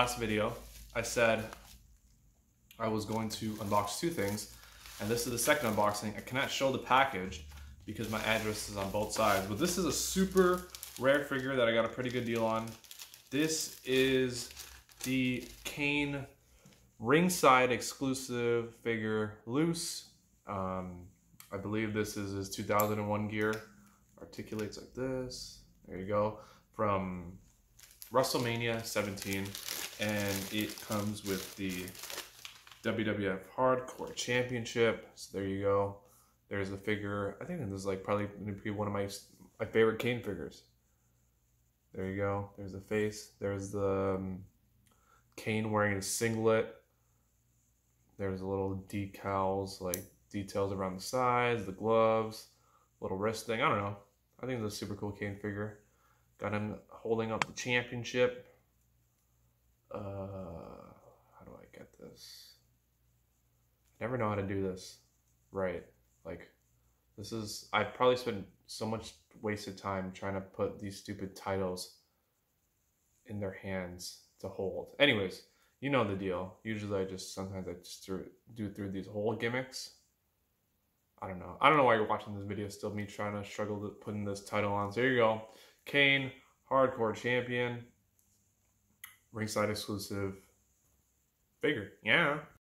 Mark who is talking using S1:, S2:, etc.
S1: last video, I said I was going to unbox two things, and this is the second unboxing. I cannot show the package because my address is on both sides, but this is a super rare figure that I got a pretty good deal on. This is the Kane ringside exclusive figure loose. Um, I believe this is his 2001 gear. Articulates like this. There you go. From WrestleMania 17 and it comes with the WWF Hardcore Championship. So there you go. There's a figure. I think this is like probably going to be one of my my favorite Kane figures. There you go. There's the face. There's the um, Kane wearing a singlet. There's a little decals, like details around the sides, the gloves, little wrist thing. I don't know. I think it's a super cool Kane figure. Got him holding up the championship uh, how do I get this? I never know how to do this right. Like, this is, I probably spent so much wasted time trying to put these stupid titles in their hands to hold. Anyways, you know the deal. Usually I just, sometimes I just do through these whole gimmicks. I don't know. I don't know why you're watching this video. Still me trying to struggle to putting this title on. So here you go. Kane, hardcore champion ringside exclusive figure. Yeah.